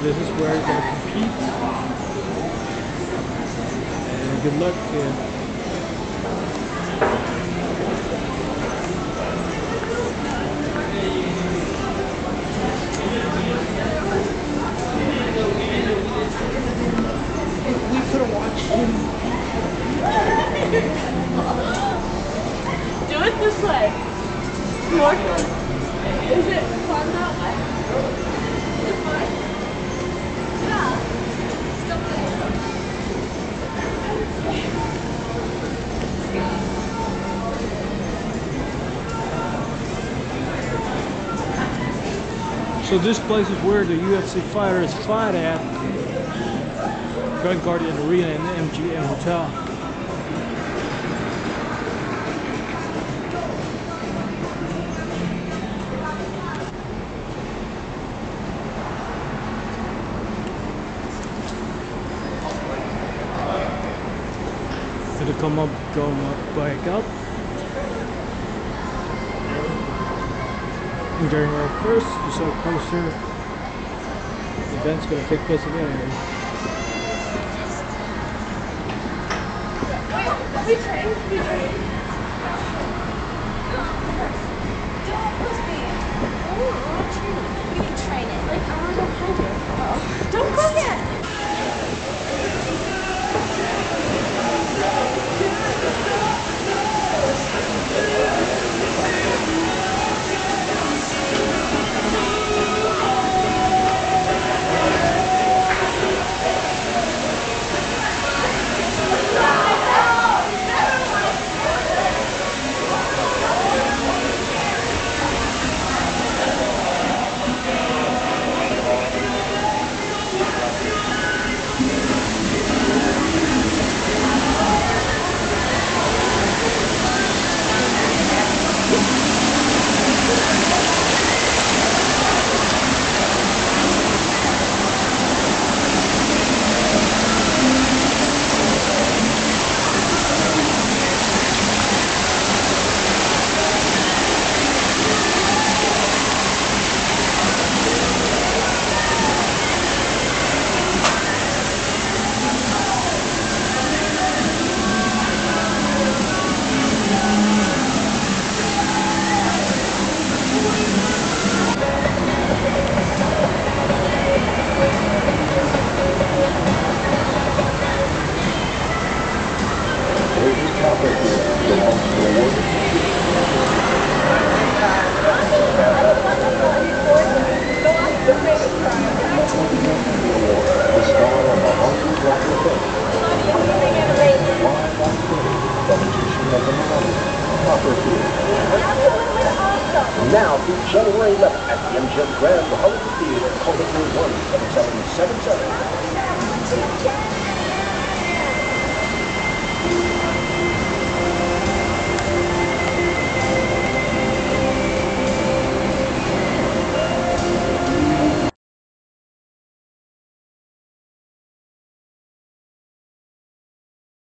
this is where you're gonna compete. And good luck. Uh, We could have watched him. Do it this way. More. Is it fun that way? So this place is where the UFC fighters fight at. Grand Garden Arena and the MGM Hotel. It'll come up, come up, back up. And January 1st, you saw a event's going to take place again. We train. We train. Now through January 11th at the MGM Grand Hollywood Theater, call it 17777.